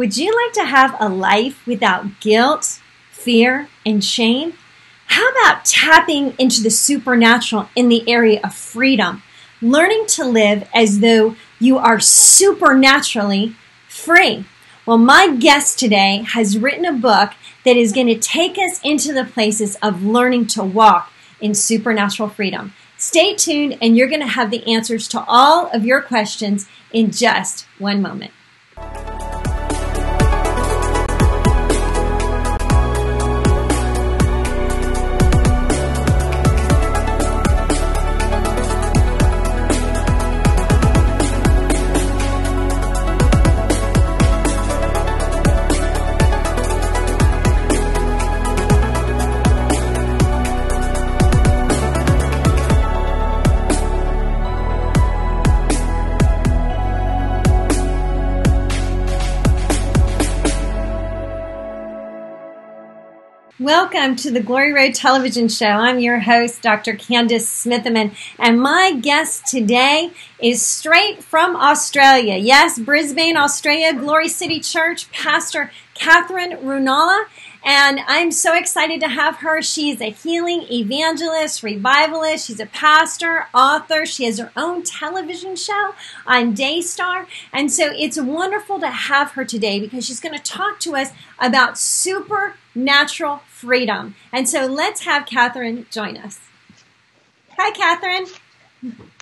Would you like to have a life without guilt, fear, and shame? How about tapping into the supernatural in the area of freedom? Learning to live as though you are supernaturally free. Well, my guest today has written a book that is going to take us into the places of learning to walk in supernatural freedom. Stay tuned, and you're going to have the answers to all of your questions in just one moment. Welcome to the Glory Road Television Show. I'm your host, Dr. Candice Smithyman, and my guest today is straight from Australia. Yes, Brisbane, Australia, Glory City Church, Pastor Katherine Ruonala. And I'm so excited to have her. She's a healing evangelist, revivalist. She's a pastor, author. She has her own television show on Daystar. And so it's wonderful to have her today because she's going to talk to us about supernatural freedom. And so let's have Katherine join us. Hi, Katherine.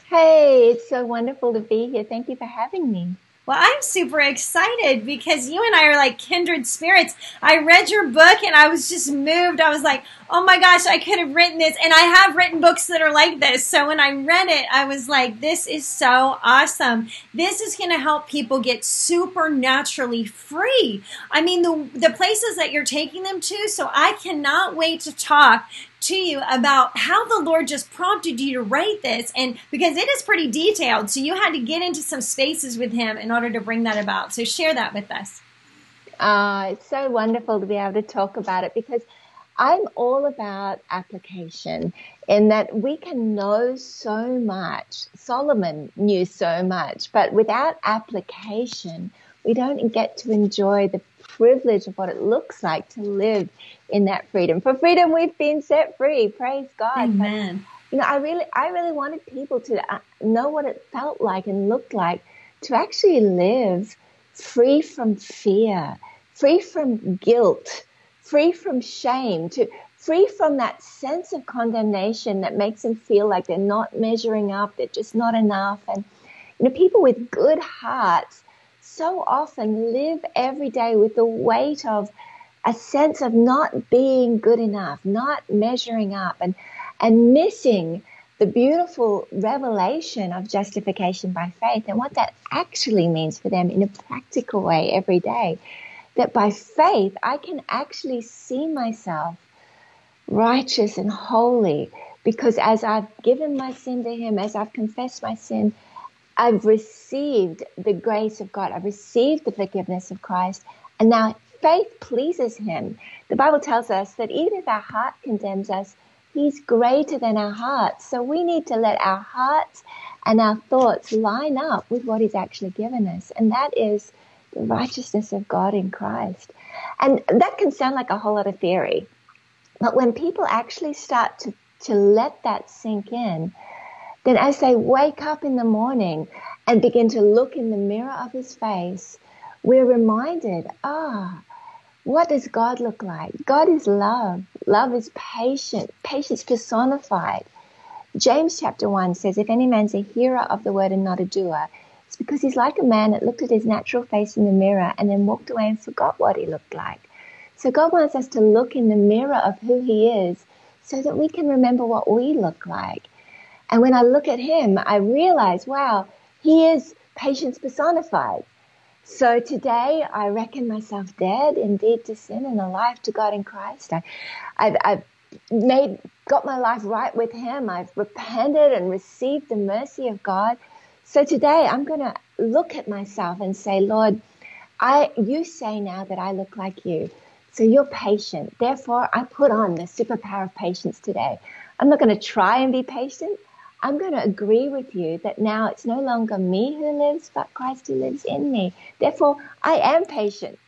Hey, it's so wonderful to be here. Thank you for having me. Well, I'm super excited because you and I are like kindred spirits. I read your book and I was just moved. I was like, oh my gosh, I could have written this. And I have written books that are like this. So when I read it, I was like, this is so awesome. This is going to help people get supernaturally free. I mean, the, the places that you're taking them to. So I cannot wait to talk to you about how the Lord just prompted you to write this. And because it is pretty detailed, so you had to get into some spaces with Him in order to bring that about. So share that with us. Uh, it's so wonderful to be able to talk about it because I'm all about application in that we can know so much. Solomon knew so much, but without application, we don't get to enjoy the privilege of what it looks like to live in that freedom. For freedom, we've been set free. Praise God. Amen. But, you know, I really, I really wanted people to uh, know what it felt like and looked like to actually live free from fear, free from guilt, free from shame, to free from that sense of condemnation that makes them feel like they're not measuring up, they're just not enough. And you know, people with good hearts so often live every day with the weight of a sense of not being good enough, not measuring up, and and missing the beautiful revelation of justification by faith and what that actually means for them in a practical way every day. That by faith, I can actually see myself righteous and holy because as I've given my sin to Him, as I've confessed my sin, I've received the grace of God, I've received the forgiveness of Christ, and now faith pleases Him. The Bible tells us that even if our heart condemns us, He's greater than our hearts. So we need to let our hearts and our thoughts line up with what He's actually given us. And that is the righteousness of God in Christ. And that can sound like a whole lot of theory. But when people actually start to, to let that sink in, then as they wake up in the morning and begin to look in the mirror of His face, we're reminded, ah, what does God look like? God is love. Love is patient, patience personified. James chapter 1 says, If any man's a hearer of the word and not a doer, it's because he's like a man that looked at his natural face in the mirror and then walked away and forgot what he looked like. So God wants us to look in the mirror of who he is so that we can remember what we look like. And when I look at him, I realize, wow, he is patience personified. So today I reckon myself dead indeed to sin and alive to God in Christ. I, I've, I've made, got my life right with Him. I've repented and received the mercy of God. So today I'm going to look at myself and say, Lord, I, you say now that I look like you. So you're patient. Therefore, I put on the superpower of patience today. I'm not going to try and be patient. I'm going to agree with you that now it's no longer me who lives, but Christ who lives in me. Therefore, I am patient.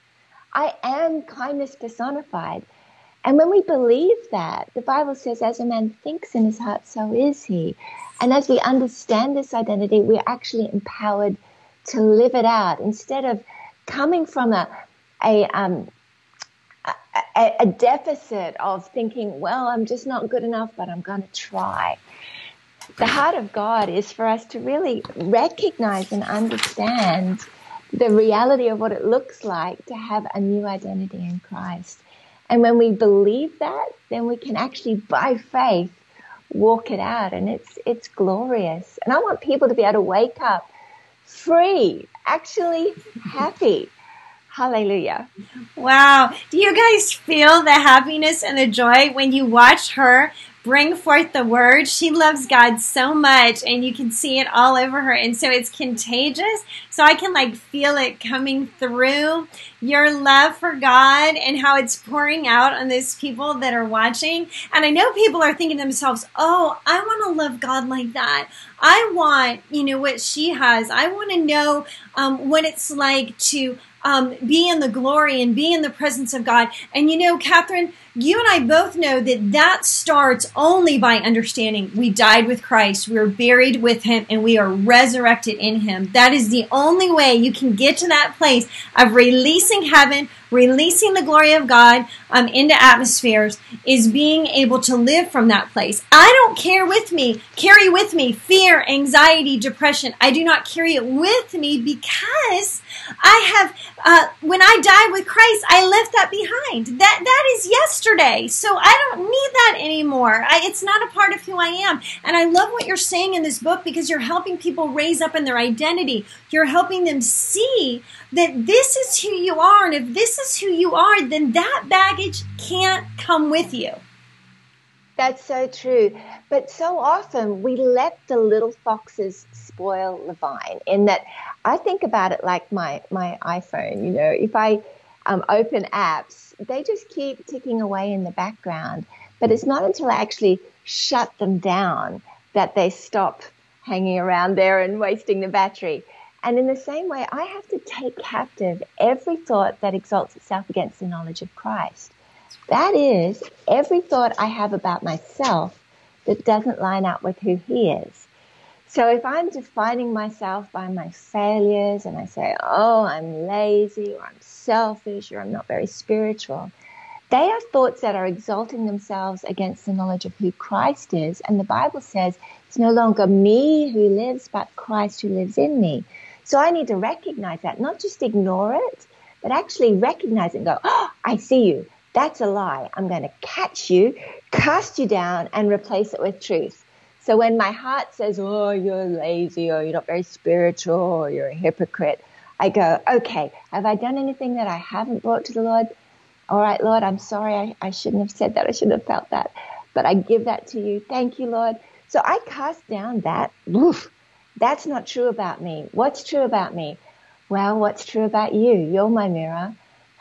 I am kindness personified. And when we believe that, the Bible says, as a man thinks in his heart, so is he. And as we understand this identity, we're actually empowered to live it out instead of coming from a, a, um, a, a deficit of thinking, well, I'm just not good enough, but I'm going to try. The heart of God is for us to really recognize and understand the reality of what it looks like to have a new identity in Christ. And when we believe that, then we can actually, by faith, walk it out. And it's, it's glorious. And I want people to be able to wake up free, actually happy. Hallelujah. Wow. Do you guys feel the happiness and the joy when you watch her bring forth the word. She loves God so much and you can see it all over her. And so it's contagious. So I can like feel it coming through your love for God and how it's pouring out on those people that are watching. And I know people are thinking to themselves, oh, I want to love God like that. I want, you know, what she has. I want to know um, what it's like to um, be in the glory and be in the presence of God. And you know, Katherine, you and I both know that that starts only by understanding we died with Christ, we are buried with Him, and we are resurrected in Him. That is the only way you can get to that place of releasing heaven, releasing the glory of God um, into atmospheres, is being able to live from that place. I don't care with me, carry with me fear, anxiety, depression. I do not carry it with me because I have, uh, when I die with Christ, I left that behind. That that is yesterday, so I don't need that anymore. I, it's not a part of who I am. And I love what you're saying in this book because you're helping people raise up in their identity. You're helping them see that this is who you are, and if this is who you are, then that baggage can't come with you. That's so true. But so often we let the little foxes spoil the vine in that I think about it like my, my iPhone, you know, if I um, open apps, they just keep ticking away in the background. But it's not until I actually shut them down that they stop hanging around there and wasting the battery. And in the same way, I have to take captive every thought that exalts itself against the knowledge of Christ. That is every thought I have about myself that doesn't line up with who he is. So if I'm defining myself by my failures and I say, oh, I'm lazy or I'm selfish or I'm not very spiritual, they are thoughts that are exalting themselves against the knowledge of who Christ is. And the Bible says it's no longer me who lives, but Christ who lives in me. So I need to recognize that, not just ignore it, but actually recognize it and go, oh, I see you. That's a lie. I'm going to catch you, cast you down, and replace it with truth. So when my heart says, oh, you're lazy, or you're not very spiritual, or you're a hypocrite, I go, okay, have I done anything that I haven't brought to the Lord? All right, Lord, I'm sorry. I, I shouldn't have said that. I shouldn't have felt that. But I give that to you. Thank you, Lord. So I cast down that. That's not true about me. What's true about me? Well, what's true about you? You're my mirror.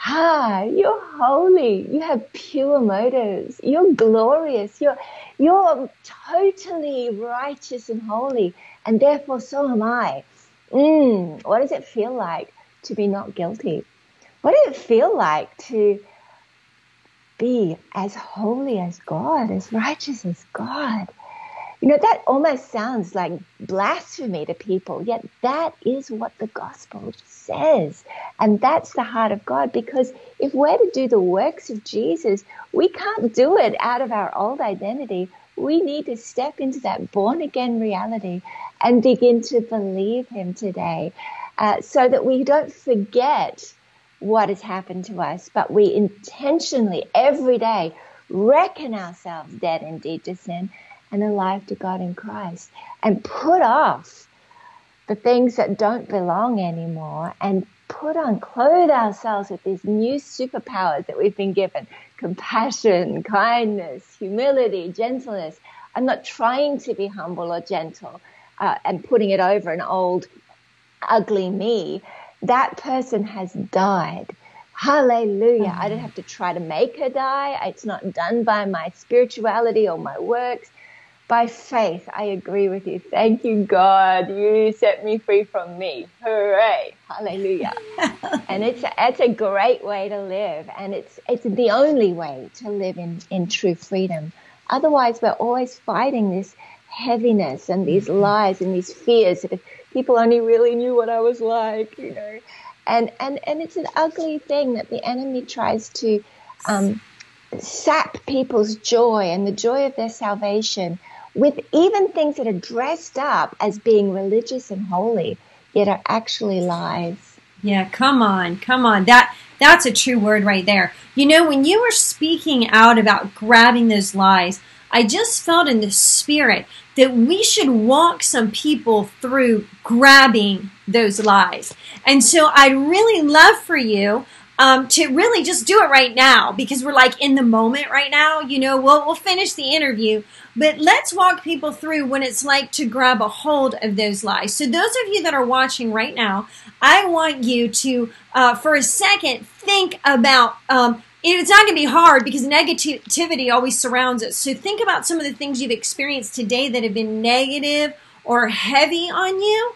Ah, you're holy. You have pure motives. You're glorious. You're, you're totally righteous and holy. And therefore, so am I. Mm, what does it feel like to be not guilty? What does it feel like to be as holy as God, as righteous as God? You know, that almost sounds like blasphemy to people, yet that is what the gospel says. And that's the heart of God because if we're to do the works of Jesus, we can't do it out of our old identity. We need to step into that born again reality and begin to believe Him today uh, so that we don't forget what has happened to us, but we intentionally every day reckon ourselves dead indeed to sin and alive to God in Christ and put off the things that don't belong anymore and put on, clothe ourselves with these new superpowers that we've been given compassion, kindness, humility, gentleness. I'm not trying to be humble or gentle uh, and putting it over an old, ugly me. That person has died. Hallelujah. I don't have to try to make her die. It's not done by my spirituality or my works. By faith, I agree with you. Thank you, God. You set me free from me. Hooray. Hallelujah. and it's, it's a great way to live. And it's, it's the only way to live in, in true freedom. Otherwise, we're always fighting this heaviness and these mm-hmm. lies and these fears that if people only really knew what I was like, you know. And, and, and it's an ugly thing that the enemy tries to um, sap people's joy and the joy of their salvation with even things that are dressed up as being religious and holy, yet are actually lies. Yeah, come on, come on. That that's a true word right there. You know, when you were speaking out about grabbing those lies, I just felt in the spirit that we should walk some people through grabbing those lies. And so I'd really love for you um, to really just do it right now because we're like in the moment right now. You know, we'll, we'll finish the interview, but let's walk people through when it's like to grab a hold of those lies. So, those of you that are watching right now, I want you to, uh, for a second, think about. Um, it's not going to be hard because negativity always surrounds us. So think about some of the things you've experienced today that have been negative or heavy on you.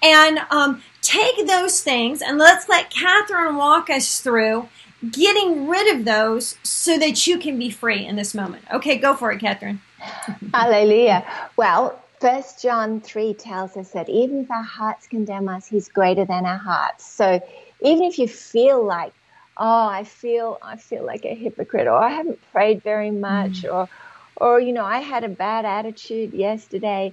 And um, take those things and let's let Katherine walk us through getting rid of those so that you can be free in this moment. Okay, go for it, Katherine. Hallelujah. Well, First John 3 tells us that even if our hearts condemn us, he's greater than our hearts. So even if you feel like, oh, I feel I feel like a hypocrite or I haven't prayed very much mm. or or you know, I had a bad attitude yesterday,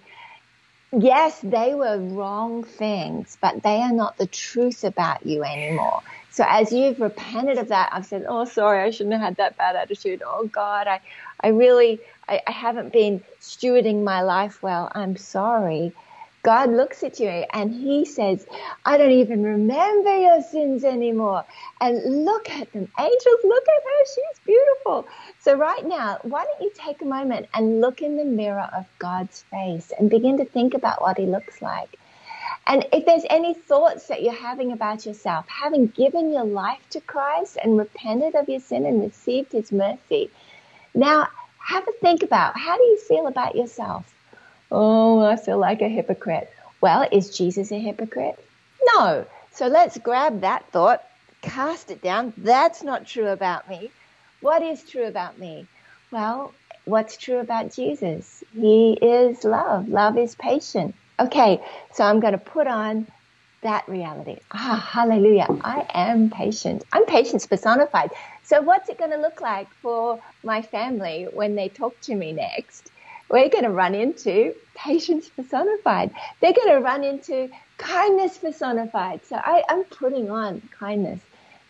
yes, they were wrong things, but they are not the truth about you anymore. So as you've repented of that, I've said, oh, sorry, I shouldn't have had that bad attitude. Oh God, I, I really, I, I haven't been stewarding my life well. I'm sorry. God looks at you and he says, I don't even remember your sins anymore. And look at them. Angels, look at her. She's beautiful. So right now, why don't you take a moment and look in the mirror of God's face and begin to think about what he looks like. And if there's any thoughts that you're having about yourself, having given your life to Christ and repented of your sin and received his mercy, now have a think about how do you feel about yourself? Oh, I feel like a hypocrite. Well, is Jesus a hypocrite? No. So let's grab that thought, cast it down. That's not true about me. What is true about me? Well, what's true about Jesus? He is love. Love is patient. Okay, so I'm going to put on that reality. Ah, hallelujah. I am patient. I'm patience personified. So what's it going to look like for my family when they talk to me next? We're going to run into patience personified. They're going to run into kindness personified. So I, I'm putting on kindness.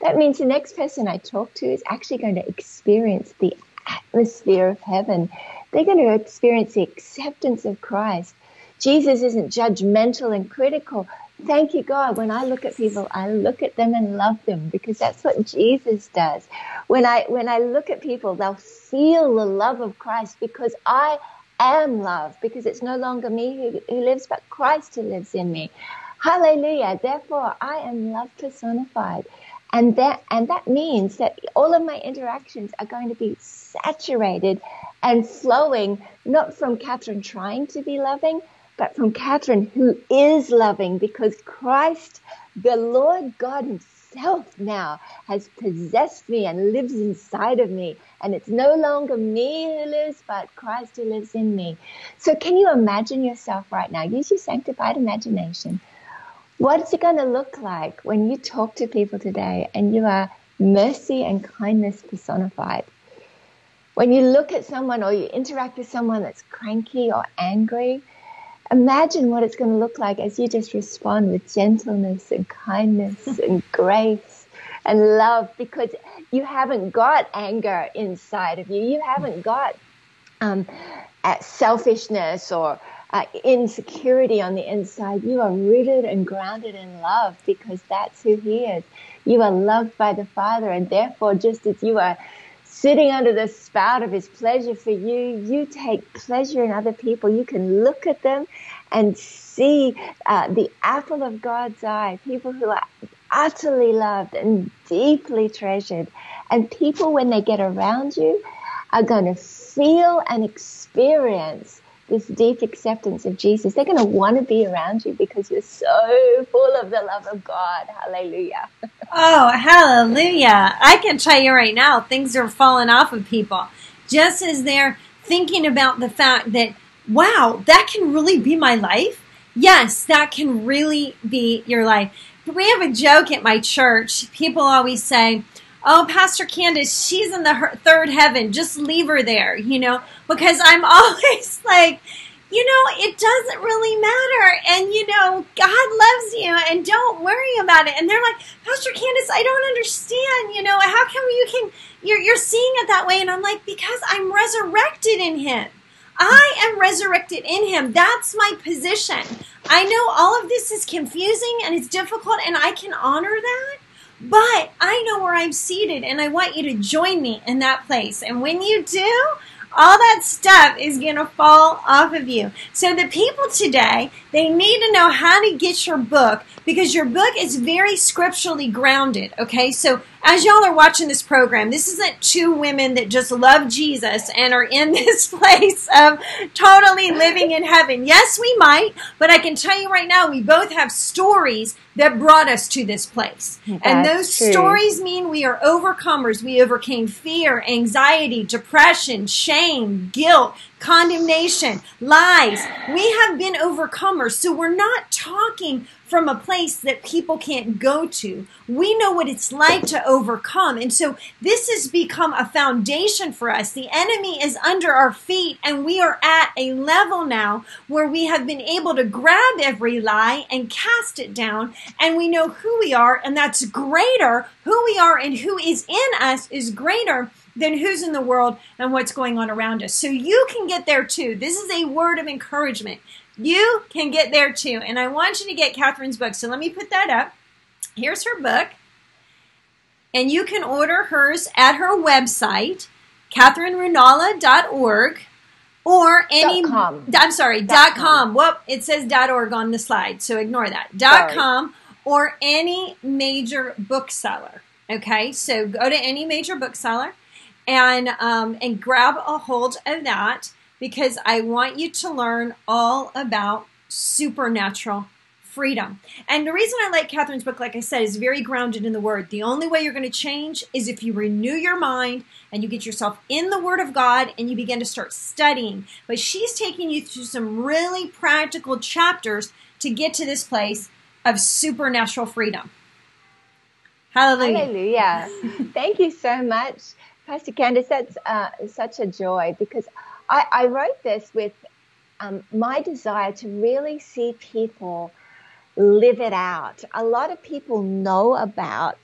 That means the next person I talk to is actually going to experience the atmosphere of heaven. They're going to experience the acceptance of Christ. Jesus isn't judgmental and critical. Thank you, God. When I look at people, I look at them and love them because that's what Jesus does. When I, when I look at people, they'll feel the love of Christ because I am love because it's no longer me who, who lives, but Christ who lives in me. Hallelujah. Therefore, I am love personified. And that, and that means that all of my interactions are going to be saturated and flowing, not from Katherine trying to be loving, but from Katherine who is loving because Christ, the Lord God himself, self now has possessed me and lives inside of me. And it's no longer me who lives, but Christ who lives in me. So can you imagine yourself right now? Use your sanctified imagination. What is it going to look like when you talk to people today and you are mercy and kindness personified? When you look at someone or you interact with someone that's cranky or angry, imagine what it's going to look like as you just respond with gentleness and kindness and grace and love because you haven't got anger inside of you. You haven't got um, selfishness or uh, insecurity on the inside. You are rooted and grounded in love because that's who He is. You are loved by the Father, and therefore, just as you are sitting under the spout of his pleasure for you. You take pleasure in other people. You can look at them and see uh, the apple of God's eye, people who are utterly loved and deeply treasured. And people, when they get around you, are going to feel and experience this deep acceptance of Jesus, they're going to want to be around you because you're so full of the love of God. Hallelujah. oh, hallelujah. I can tell you right now, things are falling off of people just as they're thinking about the fact that, wow, that can really be my life. Yes, that can really be your life. We have a joke at my church. People always say, oh, Pastor Candice, she's in the third heaven. Just leave her there, you know, because I'm always like, you know, it doesn't really matter. And, you know, God loves you and don't worry about it. And they're like, Pastor Candice, I don't understand. You know, how come you can, you're, you're seeing it that way? And I'm like, because I'm resurrected in Him. I am resurrected in Him. That's my position. I know all of this is confusing and it's difficult, and I can honor that. But I know where I'm seated, and I want you to join me in that place. And when you do, all that stuff is going to fall off of you. So the people today, they need to know how to get your book because your book is very scripturally grounded. Okay. So as y'all are watching this program, this isn't two women that just love Jesus and are in this place of totally living in heaven. Yes, we might, but I can tell you right now, we both have stories that brought us to this place. That's and those true. stories mean we are overcomers. We overcame fear, anxiety, depression, shame, guilt, condemnation, lies. We have been overcomers. So we're not talking from a place that people can't go to. We know what it's like to overcome. And so this has become a foundation for us. The enemy is under our feet, and we are at a level now where we have been able to grab every lie and cast it down, and we know who we are, and that's greater. Who we are and who is in us is greater than who's in the world and what's going on around us. So you can get there too. This is a word of encouragement. You can get there too. And I want you to get Katherine's book. So let me put that up. Here's her book. And you can order hers at her website, katherineruonala.org or any com. I'm sorry, dot, com. com. Well, it says dot org on the slide, so ignore that. Dot sorry. com or any major bookseller. Okay, so go to any major bookseller and um, and grab a hold of that because I want you to learn all about supernatural freedom. And the reason I like Katherine's book, like I said, is very grounded in the Word. The only way you're going to change is if you renew your mind and you get yourself in the Word of God and you begin to start studying. But she's taking you through some really practical chapters to get to this place of supernatural freedom. Hallelujah. Hallelujah. Thank you so much. Pastor Candice, that's uh, such a joy because I, I wrote this with um, my desire to really see people live it out. A lot of people know about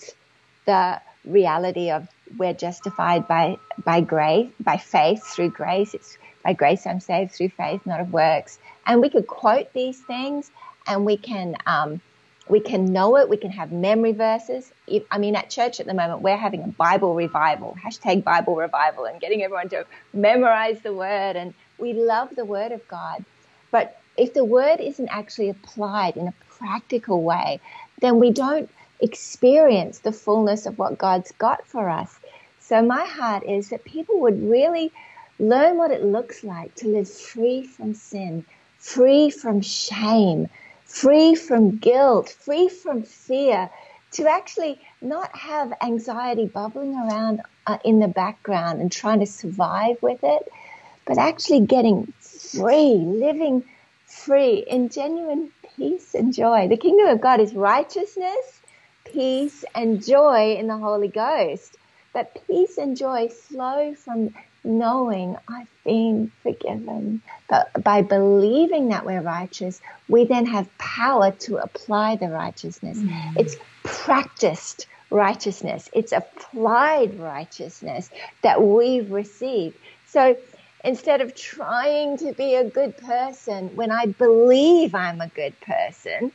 the reality of we're justified by by grace, by faith through grace. It's by grace I'm saved through faith, not of works. And we could quote these things, and we can um, we can know it. We can have memory verses. If, I mean, at church at the moment, we're having a Bible revival, hashtag Bible revival, and getting everyone to memorize the word. And we love the word of God. But if the word isn't actually applied in a practical way, then we don't experience the fullness of what God's got for us. So my heart is that people would really learn what it looks like to live free from sin, free from shame, free from guilt, free from fear, to actually not have anxiety bubbling around uh, in the background and trying to survive with it, but actually getting free, living free in genuine peace and joy. The kingdom of God is righteousness, peace, and joy in the Holy Ghost. But peace and joy flow from knowing I've been forgiven. But by believing that we're righteous, we then have power to apply the righteousness. Mm. It's practiced righteousness, it's applied righteousness that we've received. So instead of trying to be a good person, when I believe I'm a good person,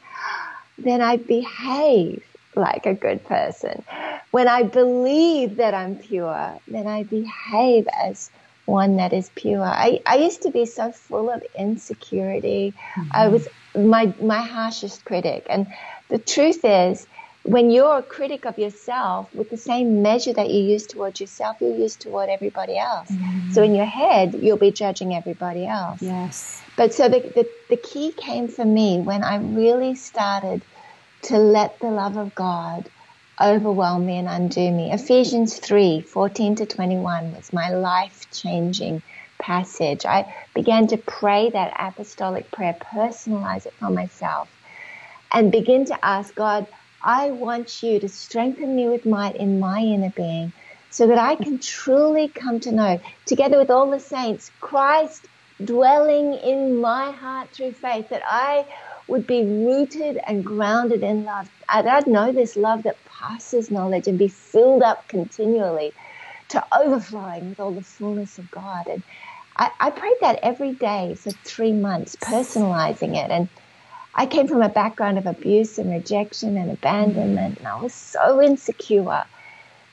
then I behave like a good person. When I believe that I'm pure, then I behave as one that is pure. I, I used to be so full of insecurity. Mm-hmm. I was my my harshest critic. And the truth is when you're a critic of yourself, with the same measure that you use towards yourself, you use toward everybody else. Mm-hmm. So in your head, you'll be judging everybody else. Yes. But so the, the, the key came for me when I really started to let the love of God overwhelm me and undo me. Ephesians 3 14 to 21 was my life changing passage. I began to pray that apostolic prayer, personalize it for myself, and begin to ask God, I want you to strengthen me with might in my inner being so that I can truly come to know, together with all the saints, Christ dwelling in my heart through faith, that I would be rooted and grounded in love. I'd know this love that passes knowledge and be filled up continually to overflowing with all the fullness of God. And I, I prayed that every day for three months, personalizing it. And I came from a background of abuse and rejection and abandonment, and I was so insecure.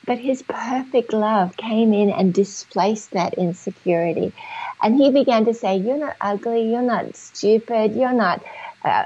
But his perfect love came in and displaced that insecurity. And he began to say, You're not ugly, you're not stupid, you're not uh,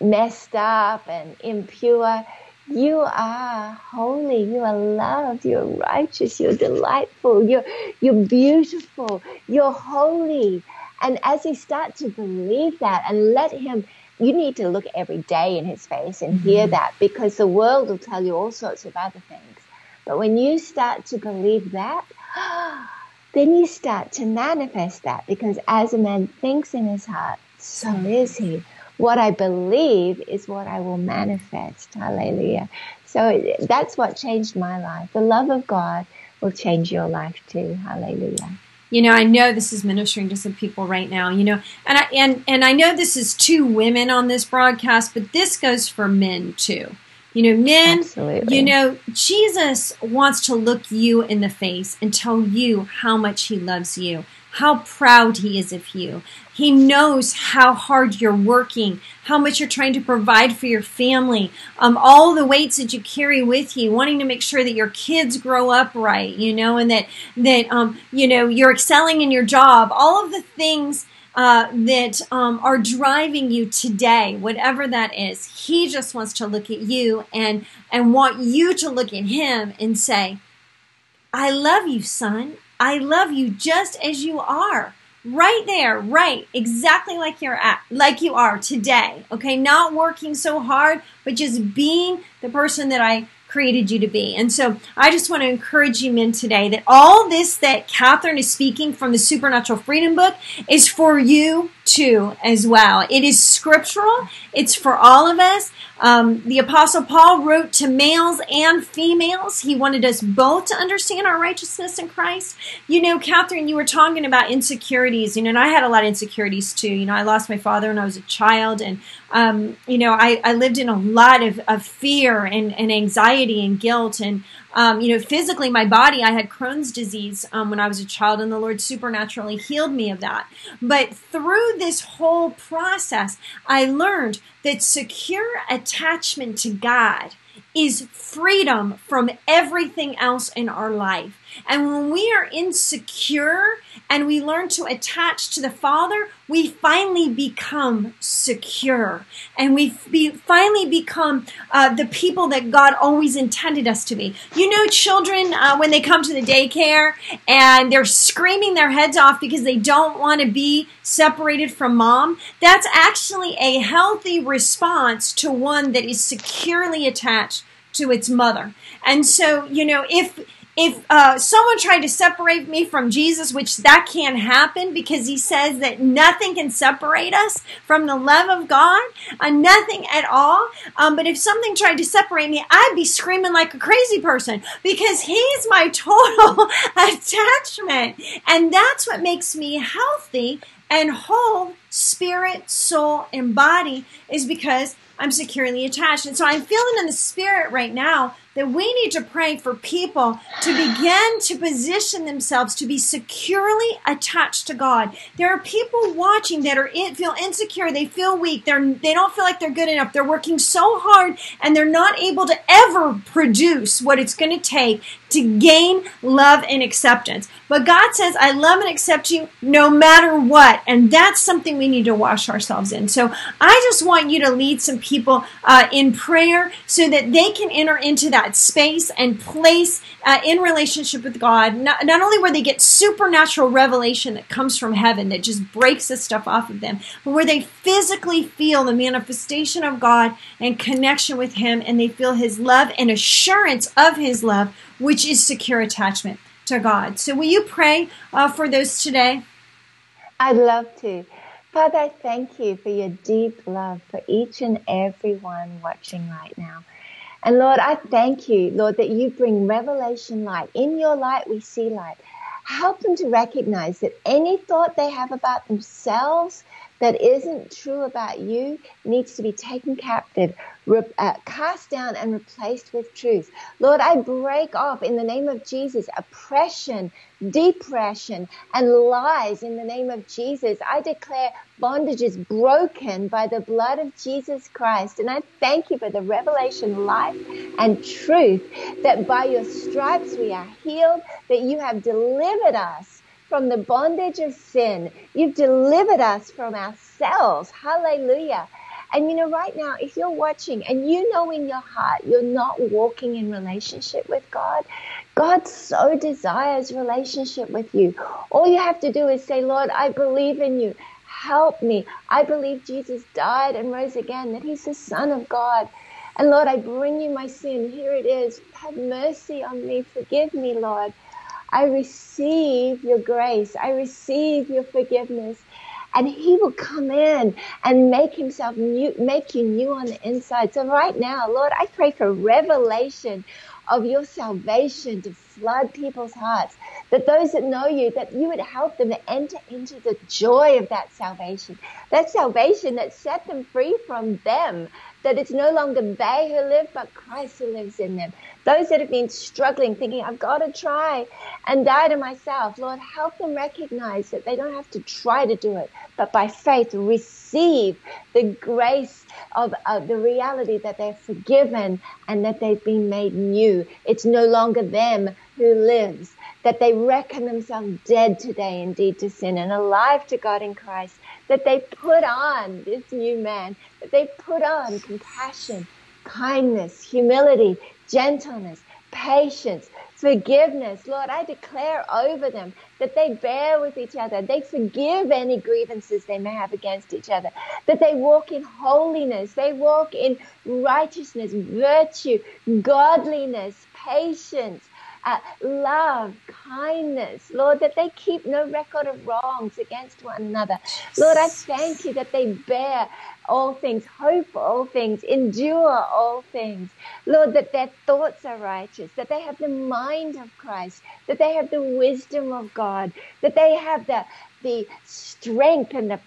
messed up and impure. You are holy, you are loved, you're righteous, you're delightful, you're, you're beautiful, you're holy. And as you start to believe that and let him you need to look every day in his face and hear mm-hmm. that because the world will tell you all sorts of other things. But when you start to believe that, then you start to manifest that because as a man thinks in his heart, so is he. What I believe is what I will manifest. Hallelujah. So that's what changed my life. The love of God will change your life too. Hallelujah you know i know this is ministering to some people right now you know and i and and i know this is two women on this broadcast but this goes for men too you know men Absolutely. you know jesus wants to look you in the face and tell you how much he loves you how proud he is of you. He knows how hard you're working, how much you're trying to provide for your family, um, all the weights that you carry with you, wanting to make sure that your kids grow up right, you know, and that that um, you know you're excelling in your job. All of the things uh, that um, are driving you today, whatever that is. He just wants to look at you and and want you to look at him and say, "I love you, son. I love you just as you are. Right there, right, exactly like you're at, like you are today. Okay, not working so hard, but just being the person that I created you to be. And so I just want to encourage you men today that all this that Katherine is speaking from the Supernatural Freedom book is for you too as well. It is scriptural. It's for all of us. Um, the Apostle Paul wrote to males and females. He wanted us both to understand our righteousness in Christ. You know, Katherine, you were talking about insecurities, you know, and I had a lot of insecurities too. You know, I lost my father when I was a child, and, um, you know, I, I lived in a lot of, of fear and, and anxiety and guilt. And, um, you know, physically, my body, I had Crohn's disease um, when I was a child, and the Lord supernaturally healed me of that. But through this whole process, I learned that secure attachment to God is freedom from everything else in our life. And when we are insecure and we learn to attach to the Father, we finally become secure and we be, finally become uh, the people that God always intended us to be. You know, children, uh, when they come to the daycare and they're screaming their heads off because they don't want to be separated from mom, that's actually a healthy response to one that is securely attached to its mother. And so, you know, if if uh, someone tried to separate me from Jesus, which that can't happen because he says that nothing can separate us from the love of God, uh, nothing at all. Um, but if something tried to separate me, I'd be screaming like a crazy person because he's my total attachment. And that's what makes me healthy and whole, spirit, soul, and body, is because I'm securely attached. And so I'm feeling in the spirit right now that we need to pray for people to begin to position themselves to be securely attached to God. There are people watching that are in, feel insecure, they feel weak, they're they don't feel like they're good enough. They're working so hard and they're not able to ever produce what it's going to take to gain love and acceptance. But God says, "I love and accept you no matter what." And that's something we need to wash ourselves in. So, I just want you to lead some people uh, in prayer so that they can enter into that space and place uh, in relationship with God. Not, not only where they get supernatural revelation that comes from heaven that just breaks this stuff off of them, but where they physically feel the manifestation of God and connection with Him and they feel His love and assurance of His love, which is secure attachment to God. So, will you pray uh, for those today? I'd love to. Father, I thank you for your deep love for each and every one watching right now. And Lord, I thank you, Lord, that you bring revelation light. In your light, we see light. Help them to recognize that any thought they have about themselves that isn't true about you needs to be taken captive, re- uh, cast down, and replaced with truth. Lord, I break off in the name of Jesus oppression, depression, and lies in the name of Jesus. I declare bondage is broken by the blood of Jesus Christ. And I thank you for the revelation, life, and truth that by your stripes we are healed, that you have delivered us from the bondage of sin. You've delivered us from ourselves. Hallelujah. And you know, right now, if you're watching and you know in your heart you're not walking in relationship with God, God so desires relationship with you. All you have to do is say, Lord, I believe in you. Help me. I believe Jesus died and rose again, that he's the Son of God. And Lord, I bring you my sin. Here it is. Have mercy on me. Forgive me, Lord. I receive your grace. I receive your forgiveness. And he will come in and make himself new, make you new on the inside. So right now, Lord, I pray for revelation of your salvation to flood people's hearts. That those that know you, that you would help them to enter into the joy of that salvation. That salvation that set them free from them. That it's no longer they who live, but Christ who lives in them. Those that have been struggling, thinking, I've got to try and die to myself. Lord, help them recognize that they don't have to try to do it, but by faith receive the grace of uh, the reality that they're forgiven and that they've been made new. It's no longer them who lives, that they reckon themselves dead today indeed to sin and alive to God in Christ, that they put on this new man, that they put on compassion, kindness, humility, gentleness, patience, forgiveness. Lord, I declare over them that they bear with each other. They forgive any grievances they may have against each other. That they walk in holiness. They walk in righteousness, virtue, godliness, patience, uh, love, kindness, Lord, that they keep no record of wrongs against one another. Lord, I thank you that they bear all things, hope all things, endure all things. Lord, that their thoughts are righteous, that they have the mind of Christ, that they have the wisdom of God, that they have the, the strength and the